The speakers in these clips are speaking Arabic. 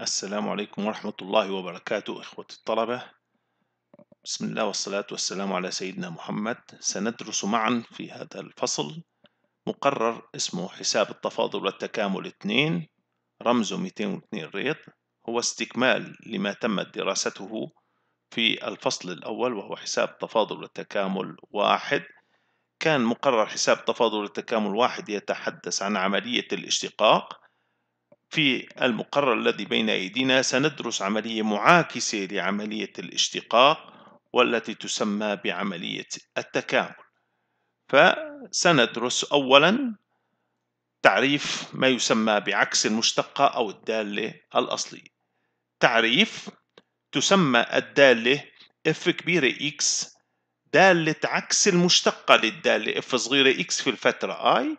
السلام عليكم ورحمة الله وبركاته إخوة الطلبة. بسم الله والصلاة والسلام على سيدنا محمد. سندرس معا في هذا الفصل مقرر اسمه حساب التفاضل والتكامل 2 رمزه 202 ريط. هو استكمال لما تمت دراسته في الفصل الأول وهو حساب التفاضل والتكامل واحد. كان مقرر حساب التفاضل والتكامل واحد يتحدث عن عملية الاشتقاق في المقرر الذي بين أيدينا سندرس عملية معاكسة لعملية الاشتقاق والتي تسمى بعملية التكامل. فسندرس أولا تعريف ما يسمى بعكس المشتقة أو الدالة الأصلية. تعريف تسمى الدالة f كبيرة x دالة عكس المشتقة للدالة f صغيرة x في الفترة i.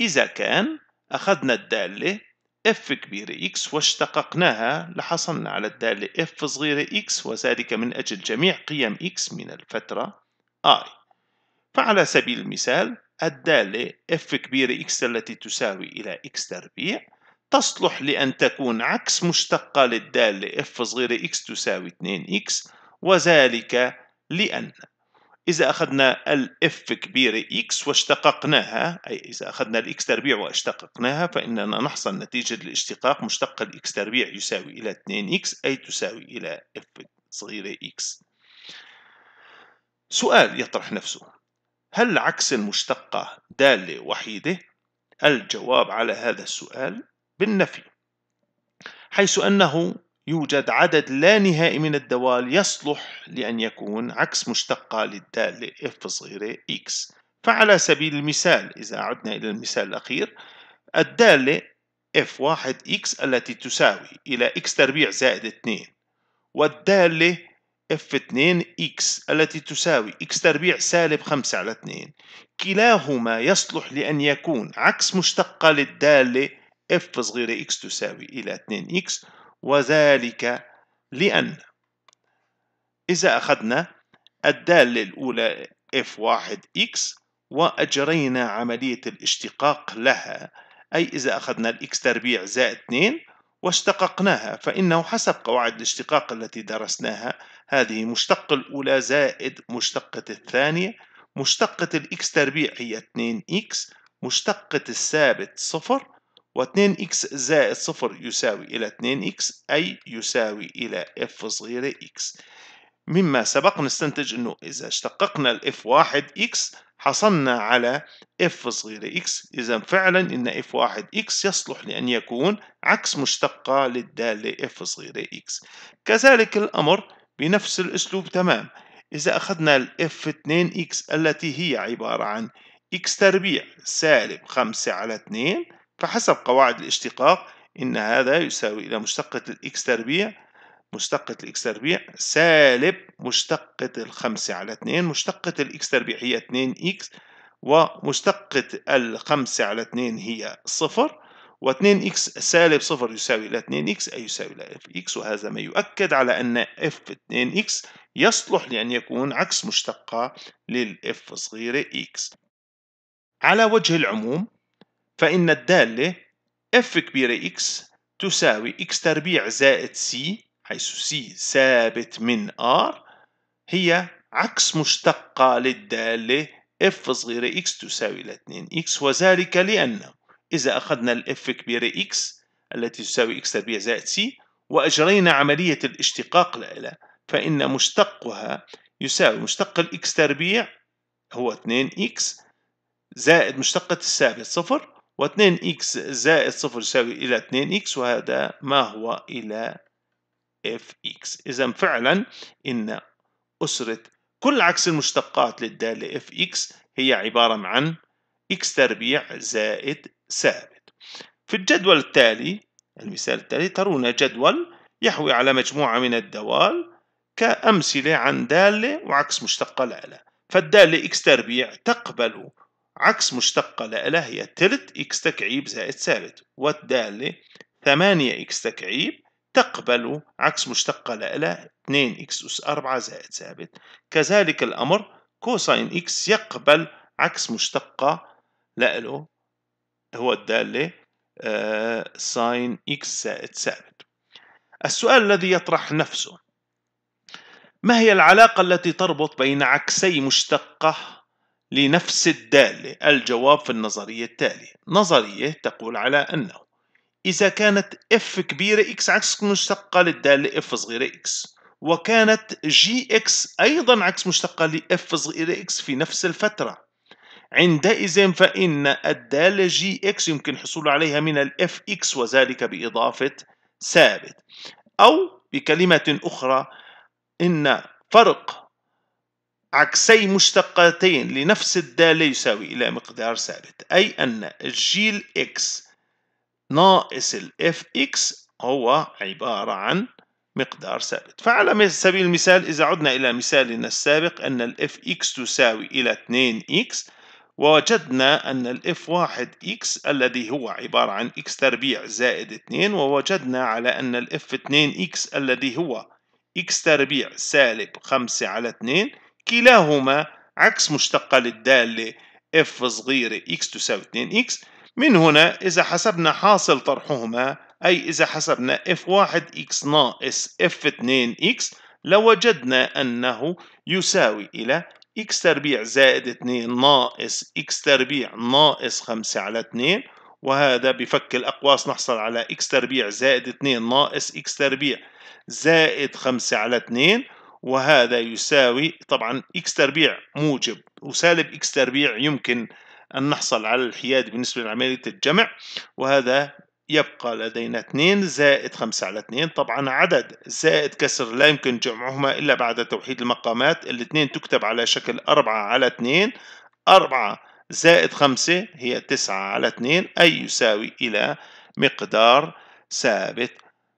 إذا كان أخذنا الدالة f كبيرة x واشتققناها لحصلنا على الدالة f صغيرة x وذلك من أجل جميع قيم x من الفترة i. فعلى سبيل المثال الدالة f كبيرة x التي تساوي إلى x تربيع تصلح لأن تكون عكس مشتقة للدالة f صغيرة x تساوي 2x وذلك لأن إذا أخذنا ال F كبيرة x واشتققناها أي إذا أخذنا ال x تربيع واشتققناها فإننا نحصل نتيجة الاشتقاق مشتق ال x تربيع يساوي إلى 2 x أي تساوي إلى f صغيرة x سؤال يطرح نفسه. هل عكس المشتقة دالة وحيدة؟ الجواب على هذا السؤال بالنفي. حيث أنه يوجد عدد لا نهائي من الدوال يصلح لأن يكون عكس مشتقة للدالة f صغيرة x. فعلى سبيل المثال إذا عدنا إلى المثال الأخير الدالة f1x التي تساوي إلى x تربيع زائد 2 والدالة f2x التي تساوي x تربيع سالب 5 على 2 كلاهما يصلح لأن يكون عكس مشتقة للدالة f صغيرة x تساوي إلى 2x وذلك لأن إذا أخذنا الدالة الأولى f1x وأجرينا عملية الاشتقاق لها أي إذا أخذنا الإكس تربيع زائد 2 واشتققناها فإنه حسب قواعد الاشتقاق التي درسناها هذه مشتقة الأولى زائد مشتقة الثانية مشتقة الإكس تربيع هي 2x مشتقة الثابت صفر و2x زائد صفر يساوي إلى 2x أي يساوي إلى f صغيرة x مما سبق نستنتج أنه إذا اشتققنا ال f1x حصلنا على f صغيرة x إذا فعلا إن f1x يصلح لأن يكون عكس مشتقة للدالة f صغيرة x كذلك الأمر بنفس الأسلوب تمام. إذا أخذنا ال f2x التي هي عبارة عن x تربيع سالب 5 على 2 فحسب قواعد الاشتقاق إن هذا يساوي إلى مشتقة الإكس تربيع مشتقة ال x تربيع سالب مشتقة الخمسة على اثنين مشتقة ال x تربيع هي 2 x ومشتقة الخمسة على اثنين هي صفر و2 إكس سالب صفر يساوي إلى 2 x أي يساوي إلى f x وهذا ما يؤكد على أن إف 2 x يصلح لأن يكون عكس مشتقة لل f صغيرة x. على وجه العموم فإن الدالة f كبيرة x تساوي x تربيع زائد c حيث c ثابت من r هي عكس مشتقة للدالة f صغيرة x تساوي إلى 2x وذلك لأنه إذا أخذنا ال f كبيرة x التي تساوي x تربيع زائد c وأجرينا عملية الاشتقاق لها فإن مشتقها يساوي مشتق ال x تربيع هو 2x زائد مشتقة الثابت صفر و2x زائد صفر يساوي إلى 2x وهذا ما هو إلى fx إذا فعلا إن أسرة كل عكس المشتقات للدالة fx هي عبارة عن x تربيع زائد ثابت. في الجدول التالي المثال التالي ترون جدول يحوي على مجموعة من الدوال كأمثلة عن دالة وعكس مشتقة لها. فالدالة x تربيع تقبل عكس مشتقة لها هي تلت x تكعيب زائد ثابت والدالة ثمانية x تكعيب تقبل عكس مشتقة لها 2 x أس 4 زائد ثابت. كذلك الأمر cosine x يقبل عكس مشتقة له هو الدالة آه sine x زائد ثابت. السؤال الذي يطرح نفسه ما هي العلاقة التي تربط بين عكسي مشتقة لنفس الدالة؟ الجواب في النظرية التالية نظرية تقول على أنه إذا كانت f كبيرة x عكس مشتقة للدالة f صغيرة x وكانت g x أيضا عكس مشتقة ل f صغيرة x في نفس الفترة عندئذ فإن الدالة g x يمكن الحصول عليها من ال f x وذلك بإضافة ثابت أو بكلمة أخرى إن فرق عكسي مشتقتين لنفس الدالة يساوي إلى مقدار ثابت أي أن الجيل x ناقص ال f x هو عبارة عن مقدار ثابت فعلى سبيل المثال إذا عدنا إلى مثالنا السابق أن ال fx تساوي إلى 2x ووجدنا أن ال f1 x الذي هو عبارة عن x تربيع زائد 2 ووجدنا على أن ال f2x الذي هو x تربيع سالب 5 على 2 كلاهما عكس مشتقة للدالة f صغيرة x تساوي 2x من هنا إذا حسبنا حاصل طرحهما أي إذا حسبنا f1x ناقص f2x لوجدنا أنه يساوي إلى x تربيع زائد 2 ناقص x تربيع ناقص 5 على 2 وهذا بفك الأقواس نحصل على x تربيع زائد 2 ناقص x تربيع زائد 5 على 2 وهذا يساوي طبعا x تربيع موجب. وسالب x تربيع يمكن أن نحصل على الحياد بالنسبة لعملية الجمع وهذا يبقى لدينا 2 زائد 5 على 2 طبعا عدد زائد كسر لا يمكن جمعهما إلا بعد توحيد المقامات. الاثنين تكتب على شكل 4 على 2 4 زائد 5 هي 9 على 2 أي يساوي إلى مقدار ثابت